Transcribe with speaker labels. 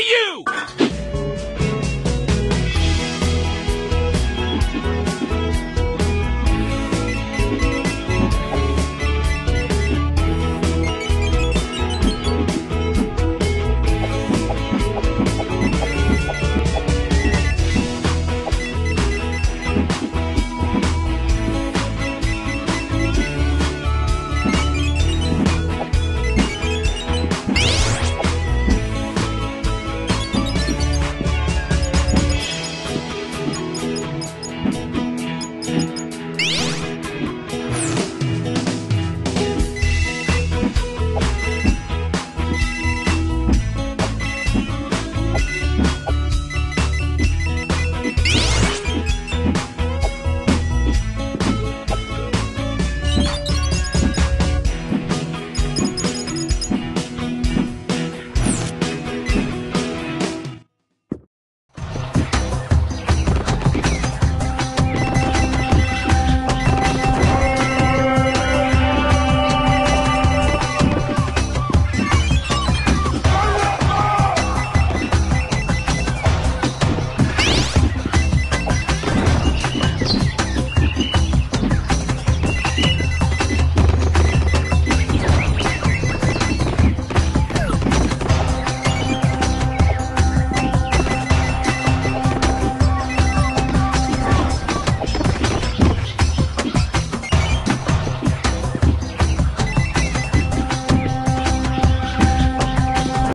Speaker 1: You!